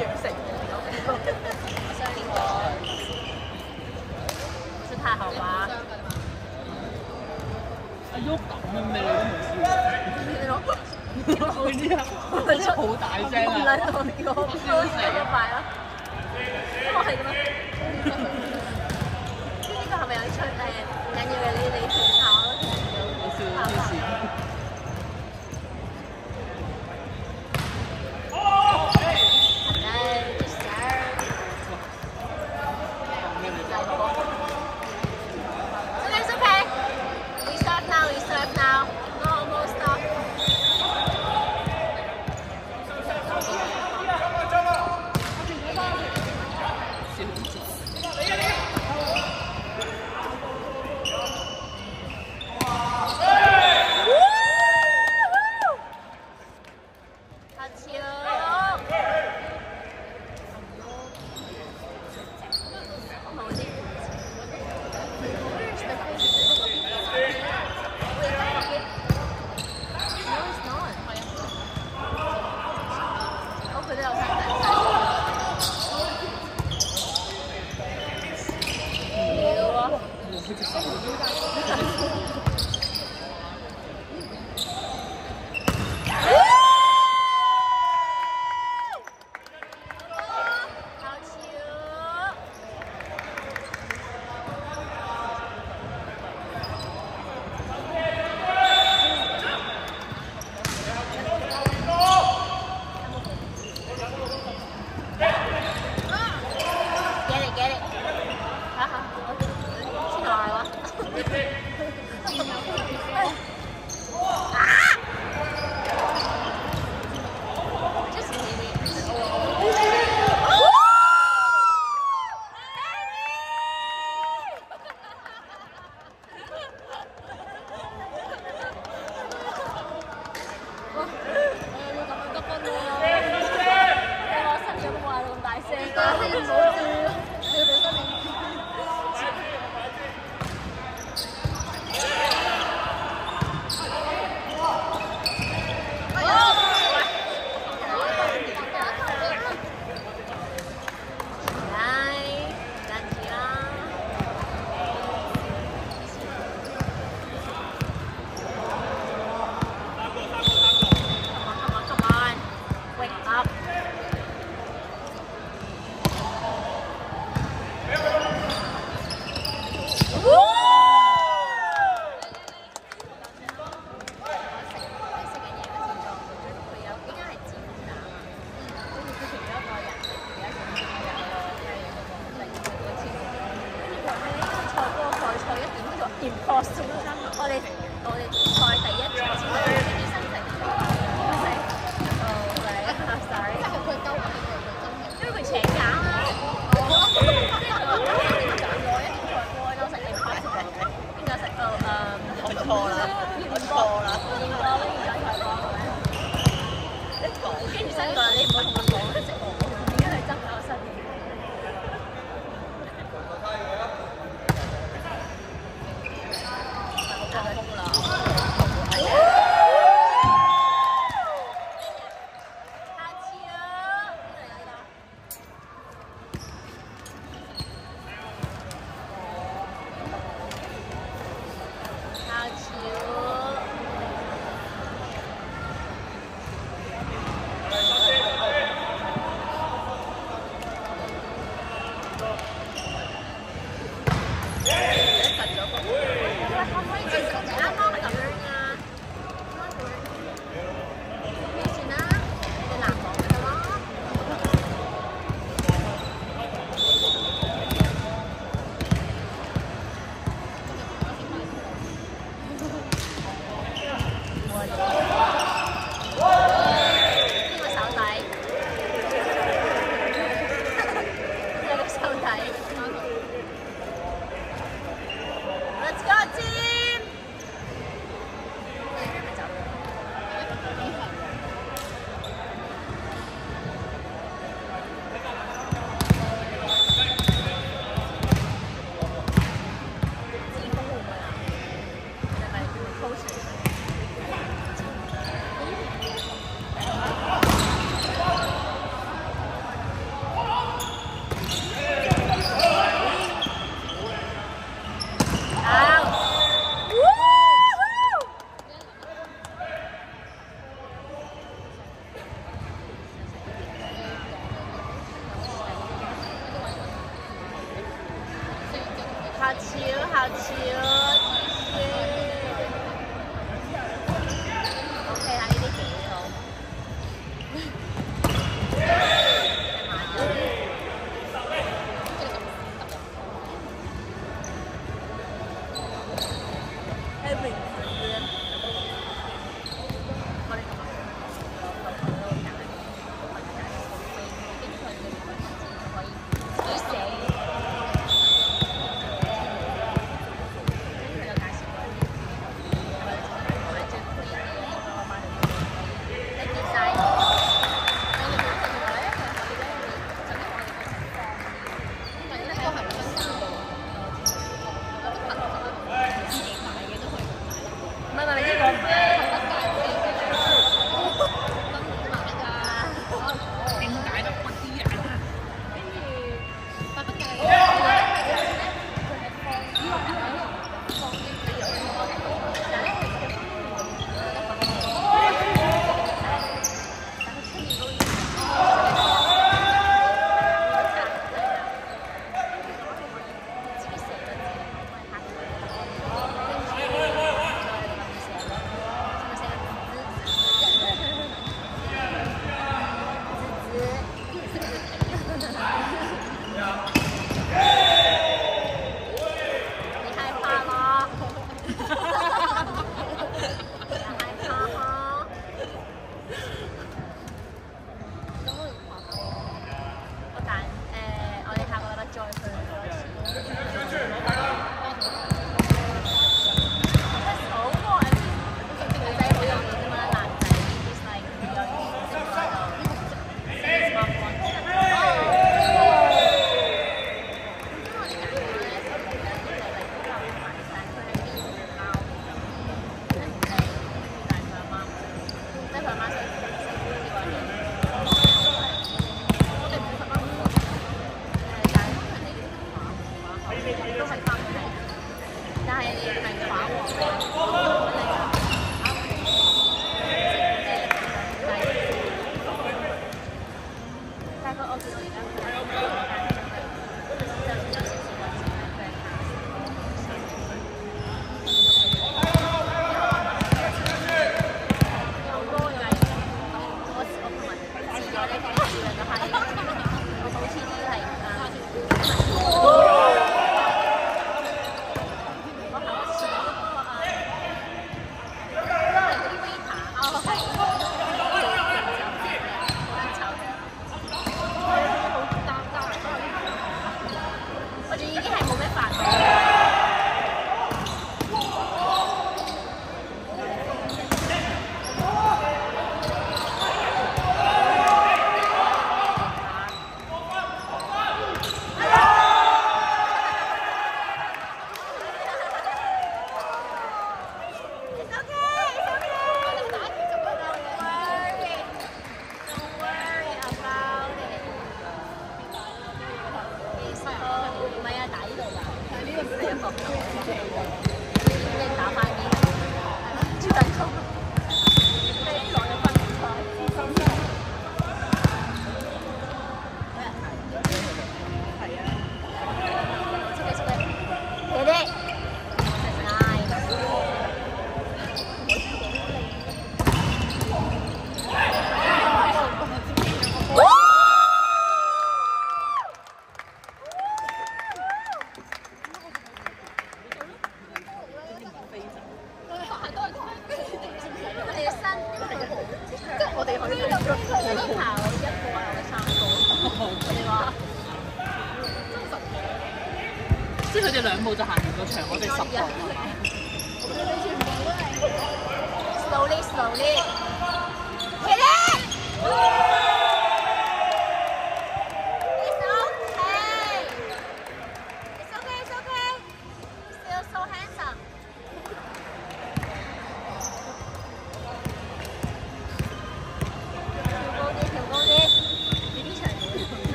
羊城相連過，真太好玩。阿喐咁嘅咩？你都冇笑。佢啲啊，真係好大聲啊！唔撚我叫我燒死一塊啦。我係咁樣。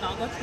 拿过去。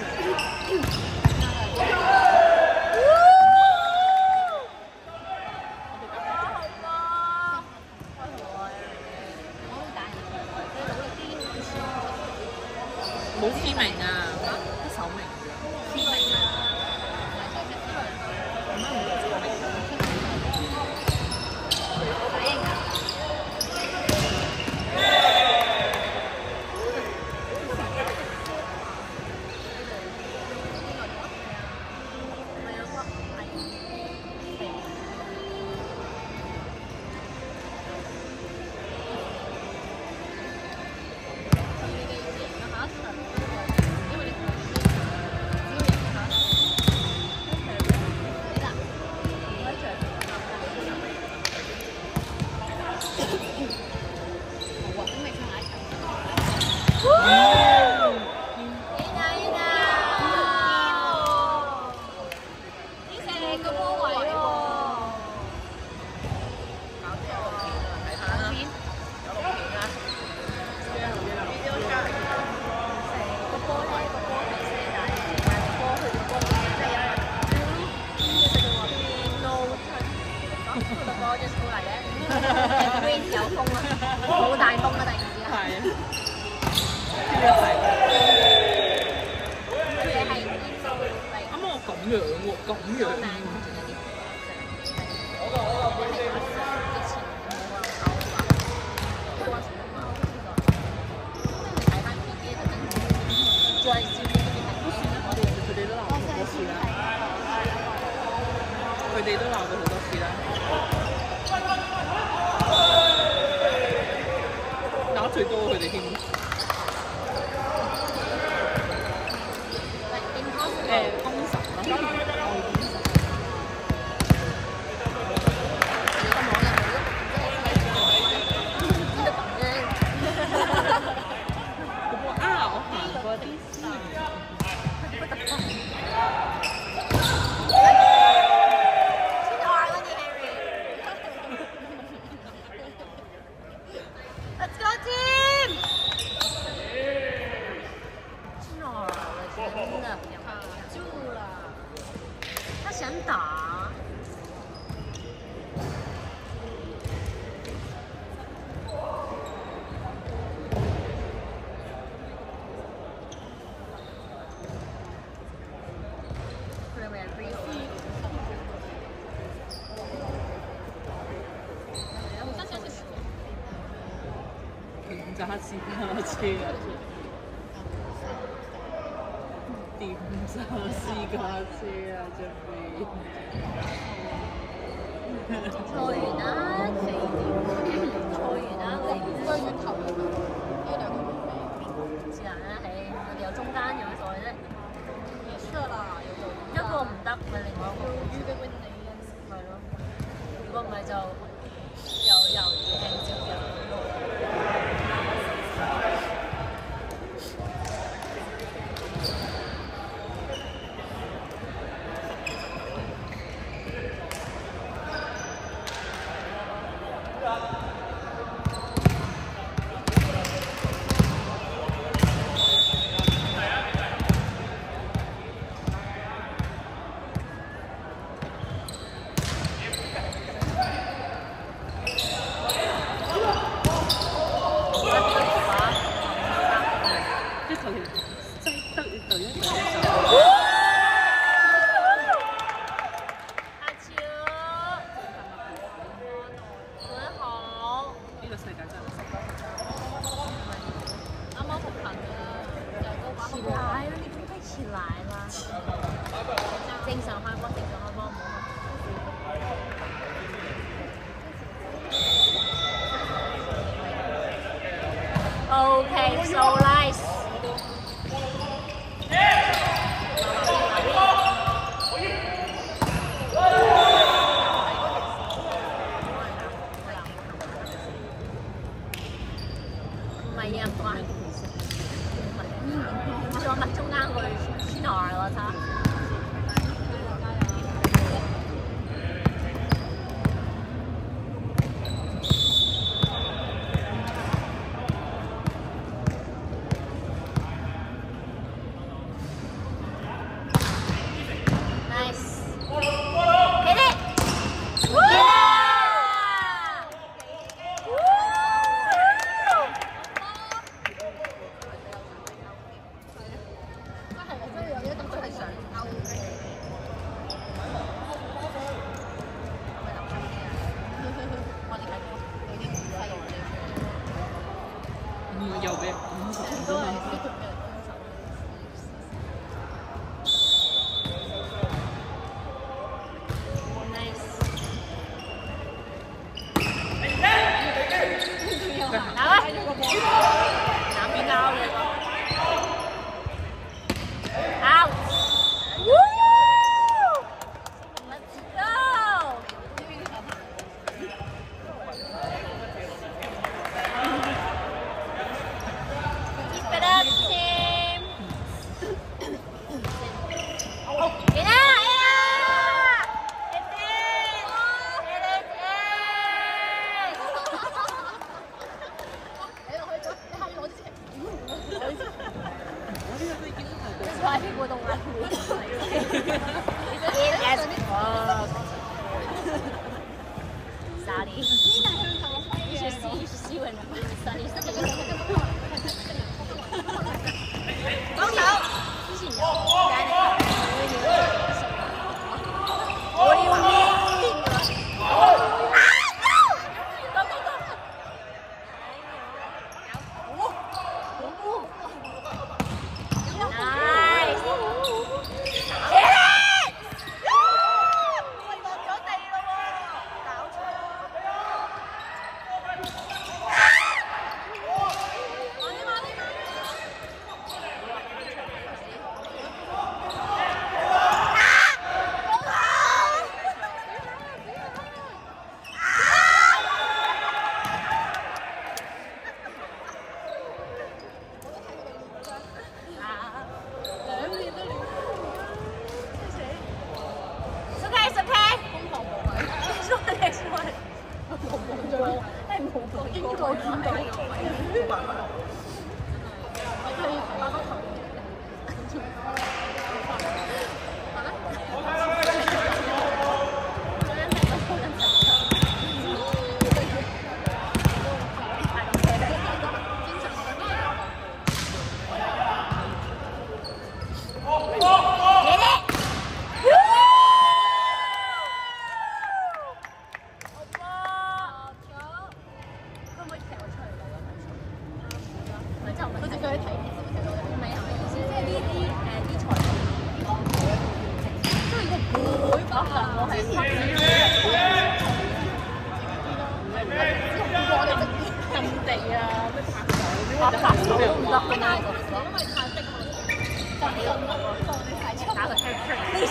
點揸私家車 Está bien, está bien. 可能我係唔我哋咁地啊，咩拍手，拍手都唔得。但係嗰陣時因為太逼我，就呢個唔放你太出。打個 t r i c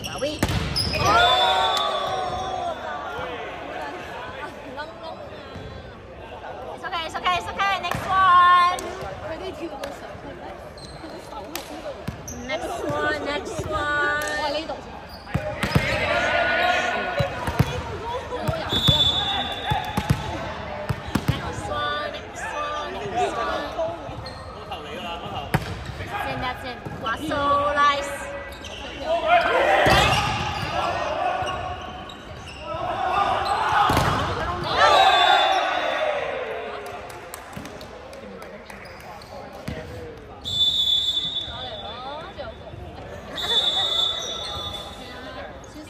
wait, wait.